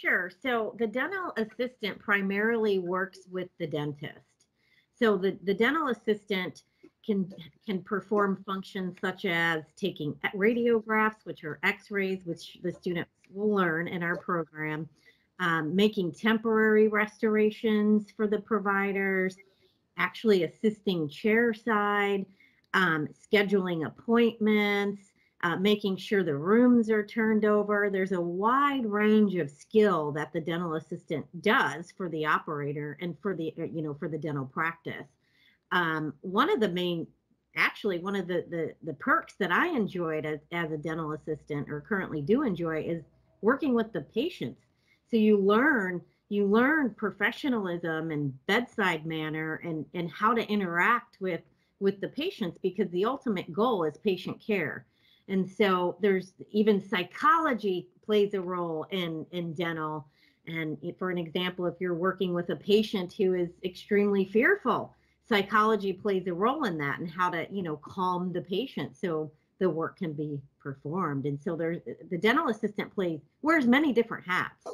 Sure. So the dental assistant primarily works with the dentist. So the, the dental assistant can can perform functions such as taking radiographs, which are X-rays, which the students will learn in our program, um, making temporary restorations for the providers, actually assisting chairside, um, scheduling appointments, uh, making sure the rooms are turned over. There's a wide range of skill that the dental assistant does for the operator and for the uh, you know for the dental practice. Um, one of the main actually one of the, the the perks that I enjoyed as, as a dental assistant or currently do enjoy is working with the patients. So you learn you learn professionalism and bedside manner and and how to interact with with the patients because the ultimate goal is patient care and so there's even psychology plays a role in in dental. And for an example if you're working with a patient who is extremely fearful psychology plays a role in that and how to you know calm the patient so the work can be performed. And so there's the dental assistant plays wears many different hats